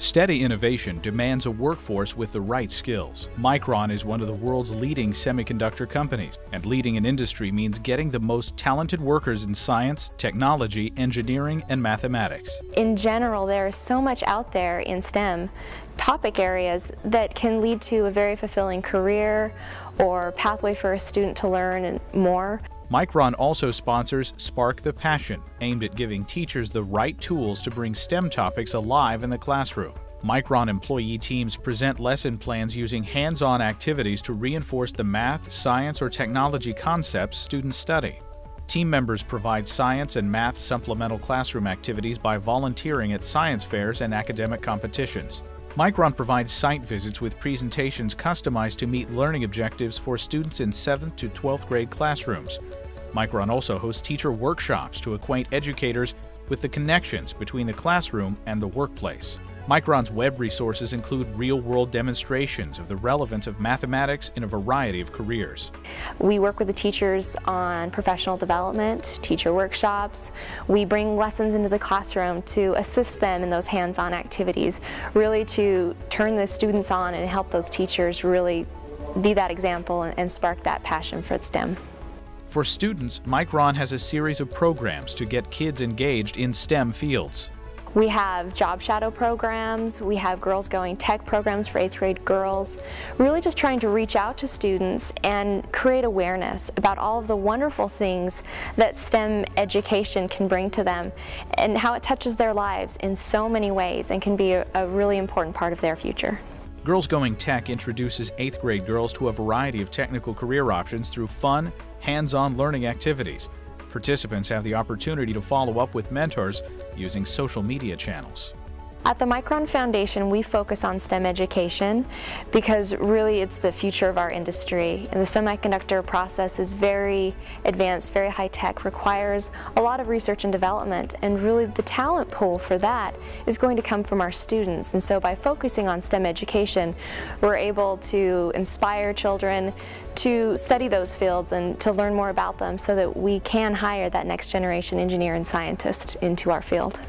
Steady innovation demands a workforce with the right skills. Micron is one of the world's leading semiconductor companies, and leading an industry means getting the most talented workers in science, technology, engineering, and mathematics. In general, there is so much out there in STEM topic areas that can lead to a very fulfilling career or pathway for a student to learn more. Micron also sponsors Spark the Passion, aimed at giving teachers the right tools to bring STEM topics alive in the classroom. Micron employee teams present lesson plans using hands-on activities to reinforce the math, science, or technology concepts students study. Team members provide science and math supplemental classroom activities by volunteering at science fairs and academic competitions. Micron provides site visits with presentations customized to meet learning objectives for students in 7th to 12th grade classrooms. Micron also hosts teacher workshops to acquaint educators with the connections between the classroom and the workplace. Micron's web resources include real-world demonstrations of the relevance of mathematics in a variety of careers. We work with the teachers on professional development, teacher workshops. We bring lessons into the classroom to assist them in those hands-on activities, really to turn the students on and help those teachers really be that example and spark that passion for STEM. For students, Micron has a series of programs to get kids engaged in STEM fields. We have job shadow programs, we have girls going tech programs for 8th grade girls, really just trying to reach out to students and create awareness about all of the wonderful things that STEM education can bring to them and how it touches their lives in so many ways and can be a, a really important part of their future. Girls Going Tech introduces 8th grade girls to a variety of technical career options through fun, hands-on learning activities. Participants have the opportunity to follow up with mentors using social media channels. At the Micron Foundation, we focus on STEM education because really it's the future of our industry. And the semiconductor process is very advanced, very high tech, requires a lot of research and development, and really the talent pool for that is going to come from our students. And so by focusing on STEM education, we're able to inspire children to study those fields and to learn more about them so that we can hire that next generation engineer and scientist into our field.